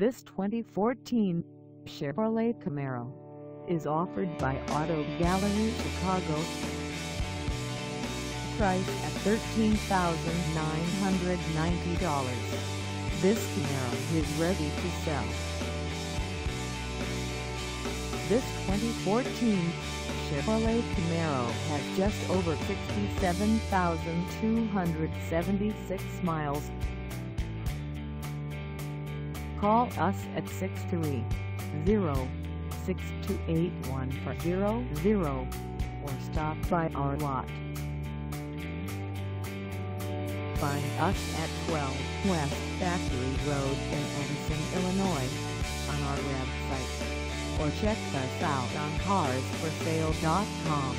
This 2014 Chevrolet Camaro is offered by Auto Gallery Chicago. Price at $13,990. This Camaro is ready to sell. This 2014 Chevrolet Camaro has just over 67,276 miles. Call us at 630-628-1400 or stop by our lot. Find us at 12 West Factory Road in Addison, Illinois on our website or check us out on carsforsale.com.